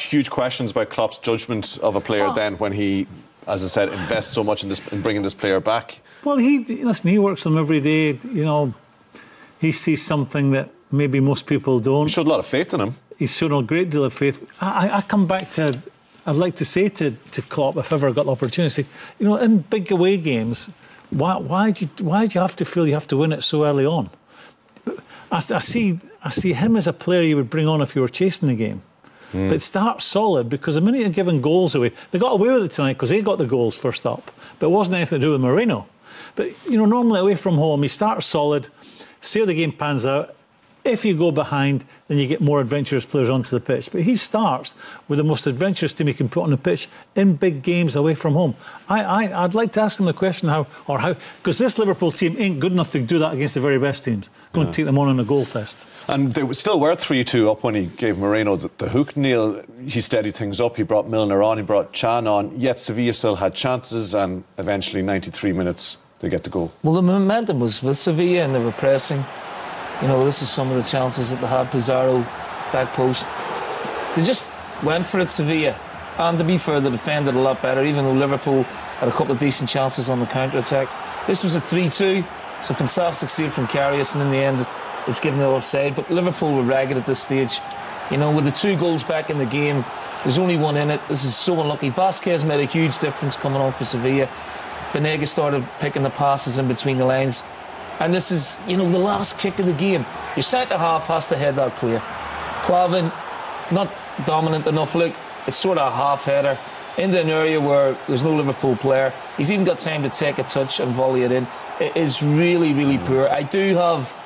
huge questions about Klopp's judgment of a player Oh. then when he, as I said, invests so much in this in bringing this player back. Well, he listen. He works on them every day. You know, he sees something that maybe most people don't. He showed a lot of faith in him. He's shown a great deal of faith. I, I- I come back to. I'd like to say to, to Klopp, if ever I got the opportunity, you know, in big away games, why why do you why do you have to feel you have to win it so early on? I, I see I see him as a player you would bring on if you were chasing the game. But start solid because the minute you're giving goals away, they got away with it tonight because they got the goals first up. But it wasn't anything to do with Moreno. But you know, normally away from home, you start solid, see how the game pans out. If you go behind, then you get more adventurous players onto the pitch. But he starts with the most adventurous team he can put on the pitch in big games away from home. I, I, I'd like to ask him the question how, or how, because this Liverpool team ain't good enough to do that against the very best teams. Go and take them on in a goal fest. And they still were 3 2 up when he gave Moreno the, the hook. Neil, he steadied things up. He brought Milner on, he brought Can on. Yet Sevilla still had chances, and eventually, 93 minutes, they get the goal. Well, the momentum was with Sevilla and they were pressing. You know, this is some of the chances that they had. Pizarro, back post. They just went for it, Sevilla. And to be fair, they defended a lot better, even though Liverpool had a couple of decent chances on the counter attack. This was a 3 2. It's a fantastic save from Karius, and in the end, it's given the offside. But Liverpool were ragged at this stage. You know, with the two goals back in the game, there's only one in it. This is so unlucky. Vázquez made a huge difference coming on for Sevilla. Banega started picking the passes in between the lines. And this is, you know, the last kick of the game. Your centre half has to head that clear. Klavan, not dominant enough. Look, it's sort of a half header into an area where there's no Liverpool player. He's even got time to take a touch and volley it in. It is really, really poor. I do have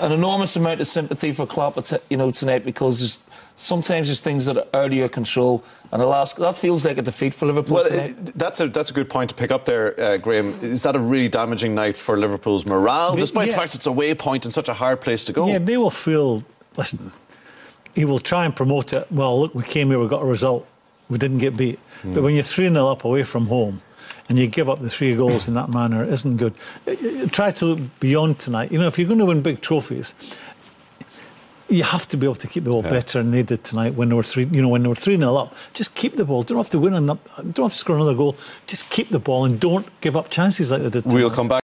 an enormous amount of sympathy for Klopp, t- you know, tonight because there's, sometimes there's things that are out of your control, and I'll that feels like a defeat for Liverpool Well, tonight. it- that's a that's a good point to pick up there, uh, Graeme. Is that a really damaging night for Liverpool's morale, They- despite the fact it's a waypoint and such a hard place to go? Yeah, they will feel. Listen, he will try and promote it. Well, look, we came here, we got a result, we didn't get beat. But when you're 3 0 up away from home and you give up the three goals in that manner, isn't good. Try to look beyond tonight. You know, if you're going to win big trophies, you have to be able to keep the ball better than they did tonight when they were three. You know, when they were three 0 up, just keep the ball. Don't have to win. Another, don't have to score another goal. Just keep the ball and don't give up chances like they did. We'll tonight. come back.